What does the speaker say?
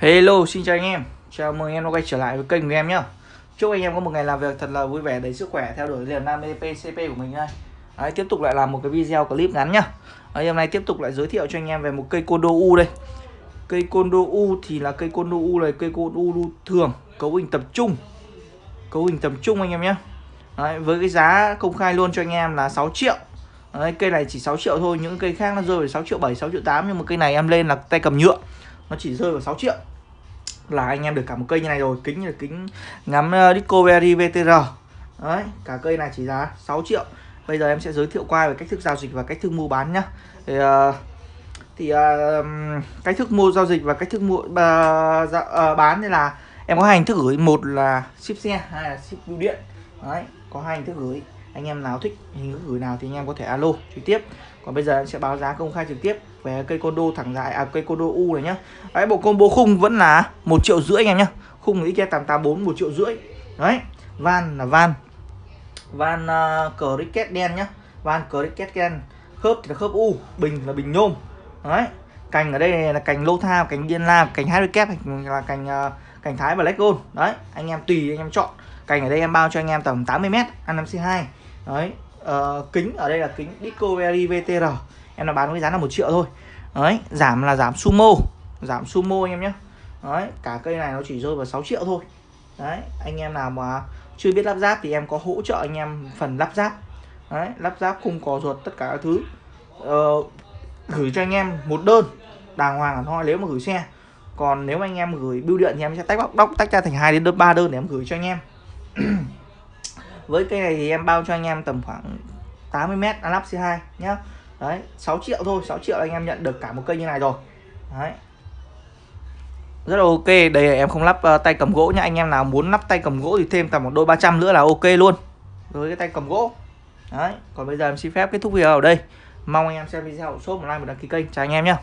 Hello, xin chào anh em. Chào mừng anh em đã quay trở lại với kênh của em nhé. Chúc anh em có một ngày làm việc thật là vui vẻ, đầy sức khỏe theo đuổi niềm đam mê PCP của mình đây. Đấy, tiếp tục lại làm một cái video clip ngắn nhá. Đấy, hôm nay tiếp tục lại giới thiệu cho anh em về một cây condo U đây. Cây condo U thì là cây condo U này, cây condo U thường, cấu hình tập trung. Cấu hình tập trung anh em nhé. Đấy, với cái giá công khai luôn cho anh em là 6 triệu. Đấy, cây này chỉ 6 triệu thôi, những cây khác nó rơi vào 6 triệu 7, 6 triệu 8 nhưng mà cây này em lên là tay cầm nhựa. Nó chỉ rơi vào 6 triệu. Là anh em được cả một cây như này rồi kính là kính ngắm ờ, Discovery VTR đấy cả cây này chỉ giá 6 triệu. Bây giờ em sẽ giới thiệu qua về cách thức giao dịch và cách thức mua bán nhá. Thì, uh, thì uh, cách thức mua giao dịch và cách thức mua uh, uh, bán thì là em có hai hình thức gửi. Một là ship xe hai là ship bưu điện. Đấy có hai hình thức gửi anh em nào thích hình thức gửi nào thì anh em có thể alo trực tiếp. Còn bây giờ em sẽ báo giá công khai trực tiếp về cây condo thẳng dài à cây condo u này nhá. Đấy bộ combo khung vẫn là một triệu rưỡi anh em nhá. Khung ý kia tám tám bốn một triệu rưỡi. Đấy van là van. Van uh, cricket đen nhá. Van cricket đen. Khớp thì là khớp u bình là bình nhôm. Đấy cành ở đây là cành lô tha cành điên la cành hai kép là cành uh, cành thái và lách gold. Đấy anh em tùy anh em chọn. Cành ở đây em bao cho anh em tầm 80 m ăn 5 c 2 đấy uh, kính ở đây là kính Discovery VTR em là bán với giá là một triệu thôi. Đấy giảm là giảm sumo giảm sumo anh em nhé. Đấy cả cây này nó chỉ rơi vào 6 triệu thôi. Đấy anh em nào mà chưa biết lắp ráp thì em có hỗ trợ anh em phần lắp ráp. Đấy lắp ráp khung cò ruột tất cả các thứ. Uh, gửi cho anh em một đơn đàng hoàng thôi nếu mà gửi xe. Còn nếu anh em gửi bưu điện thì em sẽ tách bóc đóc tách ra thành hai đến đơn ba đơn để em gửi cho anh em. với cây này thì em bao cho anh em tầm khoảng 80 m lắp C2 nhá. Đấy 6 triệu thôi 6 triệu anh em nhận được cả một cây như này rồi. Đấy. Rất là ok đây là em không lắp uh, tay cầm gỗ nhá. Anh em nào muốn lắp tay cầm gỗ thì thêm tầm một đôi 300 nữa là ok luôn. Với cái tay cầm gỗ. Đấy còn bây giờ em xin phép kết thúc video ở đây. Mong anh em xem video shop một like một đăng ký kênh. Chào anh em nhé